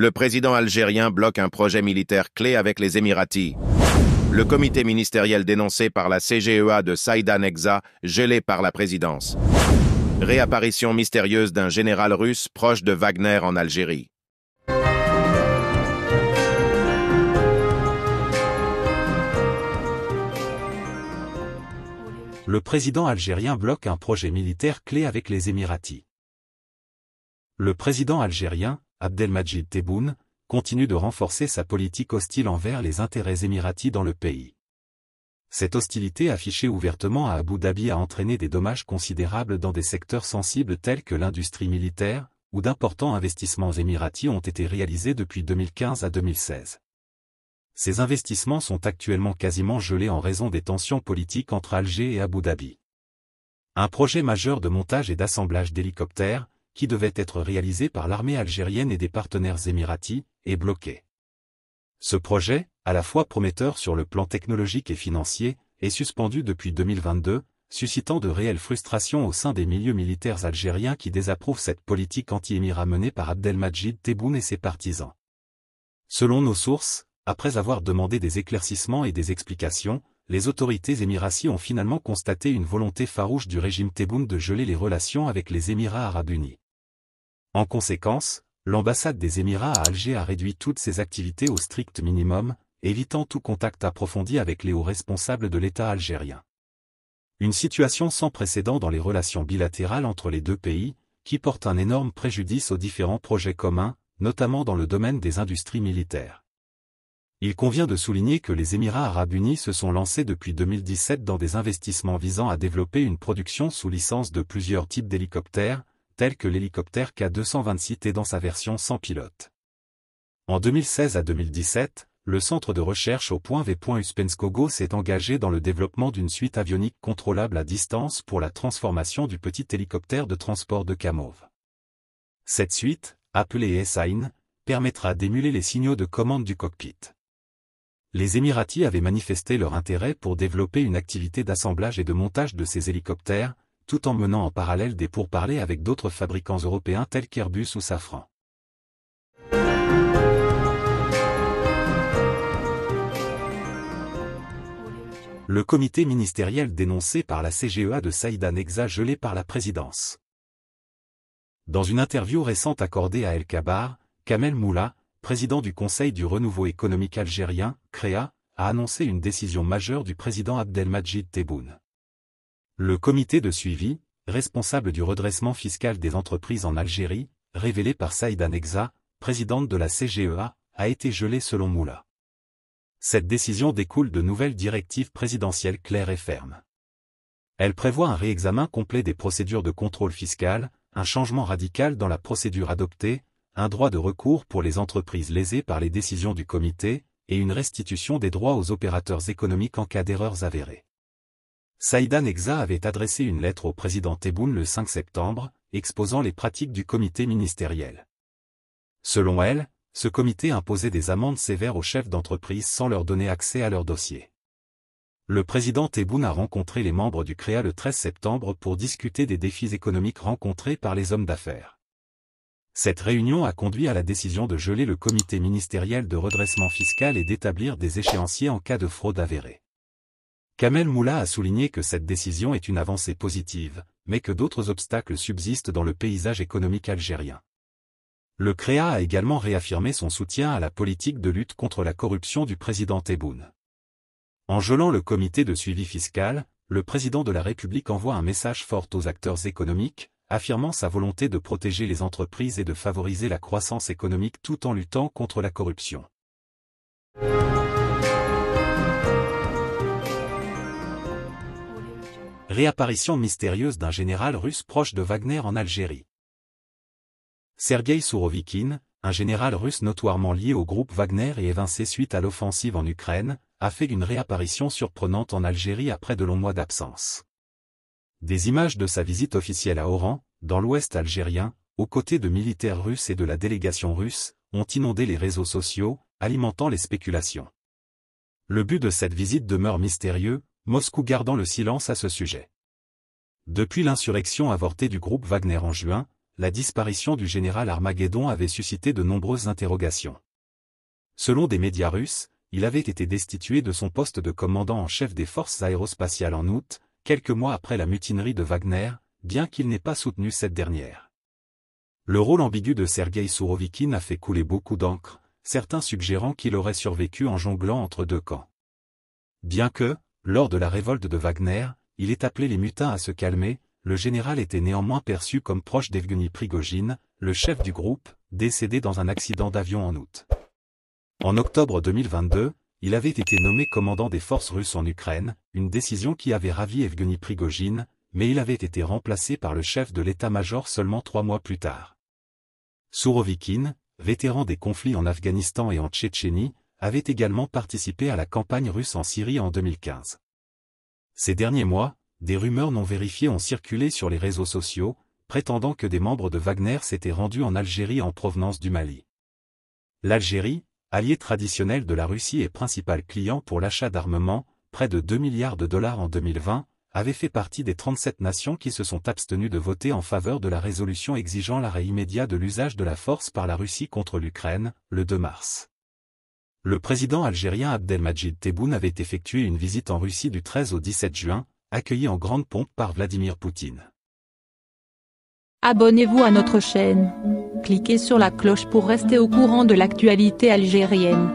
Le président algérien bloque un projet militaire clé avec les Émiratis. Le comité ministériel dénoncé par la CGEA de Saïda Nekza, gelé par la présidence. Réapparition mystérieuse d'un général russe proche de Wagner en Algérie. Le président algérien bloque un projet militaire clé avec les Émiratis. Le président algérien, Abdelmajid Tebboune, continue de renforcer sa politique hostile envers les intérêts émiratis dans le pays. Cette hostilité affichée ouvertement à Abu Dhabi a entraîné des dommages considérables dans des secteurs sensibles tels que l'industrie militaire, où d'importants investissements émiratis ont été réalisés depuis 2015 à 2016. Ces investissements sont actuellement quasiment gelés en raison des tensions politiques entre Alger et Abu Dhabi. Un projet majeur de montage et d'assemblage d'hélicoptères, qui devait être réalisé par l'armée algérienne et des partenaires émiratis, est bloqué. Ce projet, à la fois prometteur sur le plan technologique et financier, est suspendu depuis 2022, suscitant de réelles frustrations au sein des milieux militaires algériens qui désapprouvent cette politique anti-émirat menée par Abdelmajid Tebboune et ses partisans. Selon nos sources, après avoir demandé des éclaircissements et des explications, les autorités émiraties ont finalement constaté une volonté farouche du régime Tebboune de geler les relations avec les Émirats arabes unis. En conséquence, l'ambassade des Émirats à Alger a réduit toutes ses activités au strict minimum, évitant tout contact approfondi avec les hauts responsables de l'État algérien. Une situation sans précédent dans les relations bilatérales entre les deux pays, qui porte un énorme préjudice aux différents projets communs, notamment dans le domaine des industries militaires. Il convient de souligner que les Émirats arabes unis se sont lancés depuis 2017 dans des investissements visant à développer une production sous licence de plusieurs types d'hélicoptères, tel que l'hélicoptère K-226T dans sa version sans pilote. En 2016 à 2017, le centre de recherche au point V. Uspenskogo s'est engagé dans le développement d'une suite avionique contrôlable à distance pour la transformation du petit hélicoptère de transport de Kamov. Cette suite, appelée SAIN, permettra d'émuler les signaux de commande du cockpit. Les Émiratis avaient manifesté leur intérêt pour développer une activité d'assemblage et de montage de ces hélicoptères, tout en menant en parallèle des pourparlers avec d'autres fabricants européens tels qu'Airbus ou Safran. Le comité ministériel dénoncé par la CGEA de Saïda Nexa gelé par la présidence. Dans une interview récente accordée à El Kabar, Kamel Moula, président du Conseil du renouveau économique algérien, CREA, a annoncé une décision majeure du président Abdelmajid Tebboune. Le comité de suivi, responsable du redressement fiscal des entreprises en Algérie, révélé par Saïda Nekza, présidente de la CGEA, a été gelé selon Moula. Cette décision découle de nouvelles directives présidentielles claires et fermes. Elle prévoit un réexamen complet des procédures de contrôle fiscal, un changement radical dans la procédure adoptée, un droit de recours pour les entreprises lésées par les décisions du comité, et une restitution des droits aux opérateurs économiques en cas d'erreurs avérées. Saïda Nekza avait adressé une lettre au président Tebboune le 5 septembre, exposant les pratiques du comité ministériel. Selon elle, ce comité imposait des amendes sévères aux chefs d'entreprise sans leur donner accès à leur dossier. Le président Tebboune a rencontré les membres du CREA le 13 septembre pour discuter des défis économiques rencontrés par les hommes d'affaires. Cette réunion a conduit à la décision de geler le comité ministériel de redressement fiscal et d'établir des échéanciers en cas de fraude avérée. Kamel Moula a souligné que cette décision est une avancée positive, mais que d'autres obstacles subsistent dans le paysage économique algérien. Le CREA a également réaffirmé son soutien à la politique de lutte contre la corruption du président Tebboune. En gelant le comité de suivi fiscal, le président de la République envoie un message fort aux acteurs économiques, affirmant sa volonté de protéger les entreprises et de favoriser la croissance économique tout en luttant contre la corruption. Réapparition mystérieuse d'un général russe proche de Wagner en Algérie. Sergei Sourovikine, un général russe notoirement lié au groupe Wagner et évincé suite à l'offensive en Ukraine, a fait une réapparition surprenante en Algérie après de longs mois d'absence. Des images de sa visite officielle à Oran, dans l'ouest algérien, aux côtés de militaires russes et de la délégation russe, ont inondé les réseaux sociaux, alimentant les spéculations. Le but de cette visite demeure mystérieux, Moscou gardant le silence à ce sujet. Depuis l'insurrection avortée du groupe Wagner en juin, la disparition du général Armageddon avait suscité de nombreuses interrogations. Selon des médias russes, il avait été destitué de son poste de commandant en chef des forces aérospatiales en août, quelques mois après la mutinerie de Wagner, bien qu'il n'ait pas soutenu cette dernière. Le rôle ambigu de Sergei Sourovikine a fait couler beaucoup d'encre, certains suggérant qu'il aurait survécu en jonglant entre deux camps. Bien que, lors de la révolte de Wagner, il ait appelé les mutins à se calmer, le général était néanmoins perçu comme proche d'Evgeny Prigogine, le chef du groupe, décédé dans un accident d'avion en août. En octobre 2022, il avait été nommé commandant des forces russes en Ukraine, une décision qui avait ravi Evgeny Prigogine, mais il avait été remplacé par le chef de l'état-major seulement trois mois plus tard. Sourovikine, vétéran des conflits en Afghanistan et en Tchétchénie, avait également participé à la campagne russe en Syrie en 2015. Ces derniers mois, des rumeurs non vérifiées ont circulé sur les réseaux sociaux, prétendant que des membres de Wagner s'étaient rendus en Algérie en provenance du Mali. L'Algérie, allié traditionnel de la Russie et principal client pour l'achat d'armement, près de 2 milliards de dollars en 2020, avait fait partie des 37 nations qui se sont abstenues de voter en faveur de la résolution exigeant l'arrêt immédiat de l'usage de la force par la Russie contre l'Ukraine, le 2 mars. Le président algérien Abdelmajid Tebboune avait effectué une visite en Russie du 13 au 17 juin, accueilli en grande pompe par Vladimir Poutine. Abonnez-vous à notre chaîne. Cliquez sur la cloche pour rester au courant de l'actualité algérienne.